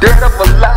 dirt up a lot.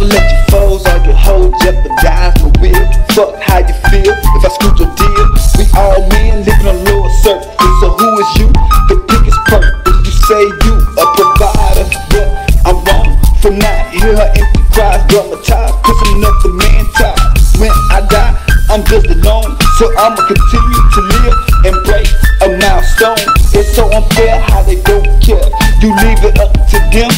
Never let your foes or your hoes jeopardize my will. Fuck how you feel if I screwed your deal. We all men living on lower surface. So who is you? The pick is perfect. You say you a provider, but I'm wrong for not hear her empty cries. Dramatized, pissing up the man top. When I die, I'm just alone. So I'ma continue to live and break a milestone. It's so unfair how they don't care. You leave it up to them.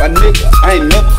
My nigga, I ain't never